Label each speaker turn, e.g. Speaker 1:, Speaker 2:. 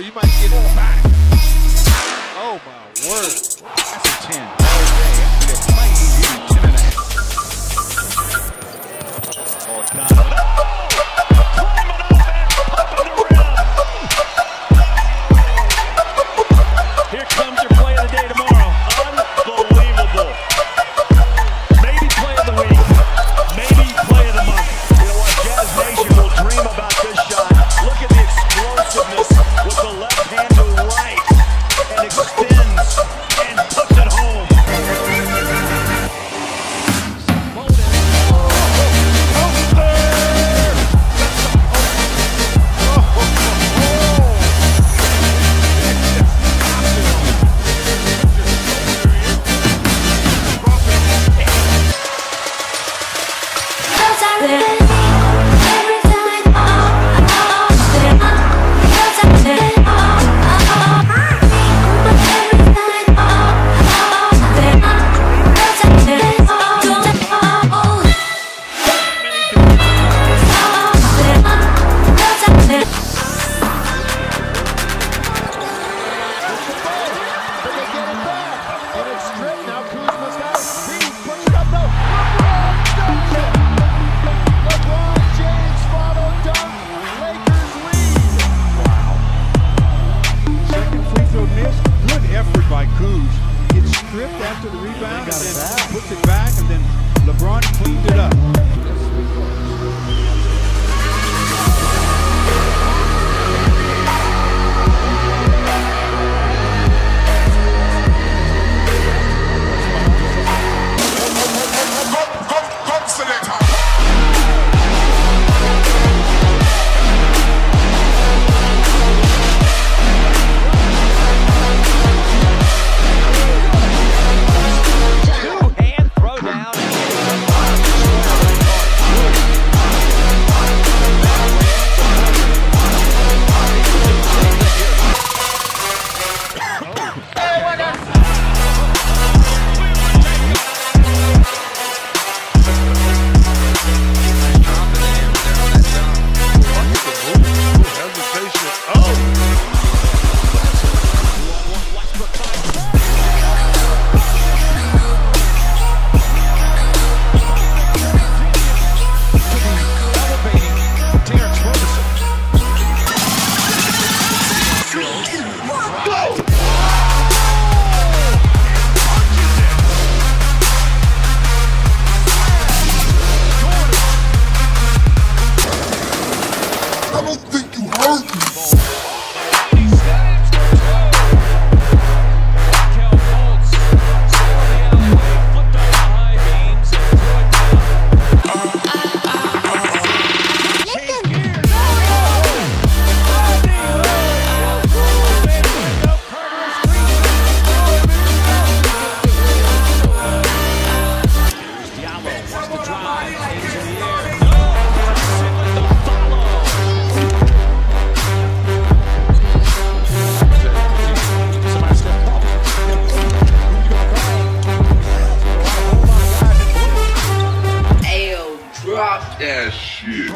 Speaker 1: you
Speaker 2: might get it back. Oh my word. puts it back,
Speaker 3: and then LeBron cleaned it up.
Speaker 4: Yeah, shit.